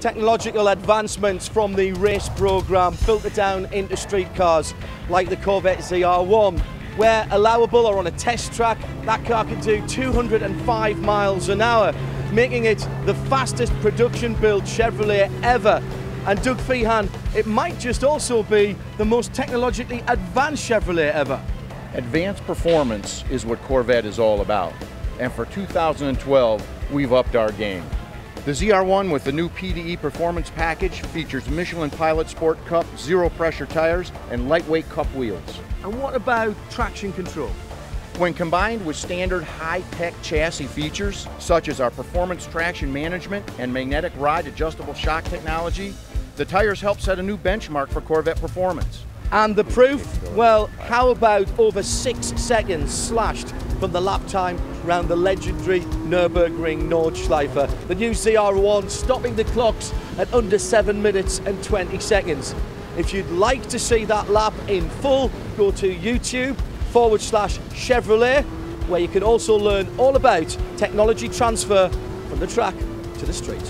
technological advancements from the race program filter down into street cars like the Corvette ZR1 where allowable or on a test track that car can do 205 miles an hour making it the fastest production built Chevrolet ever. And Doug Fehan it might just also be the most technologically advanced Chevrolet ever. Advanced performance is what Corvette is all about. And for 2012 we've upped our game the ZR1 with the new PDE performance package features Michelin Pilot Sport Cup zero pressure tires and lightweight cup wheels. And what about traction control? When combined with standard high-tech chassis features, such as our performance traction management and magnetic ride adjustable shock technology, the tires help set a new benchmark for Corvette performance. And the proof? Well, how about over six seconds slashed from the lap time around the legendary Nürburgring Nordschleife. The new ZR1 stopping the clocks at under 7 minutes and 20 seconds. If you'd like to see that lap in full, go to YouTube forward slash Chevrolet, where you can also learn all about technology transfer from the track to the street.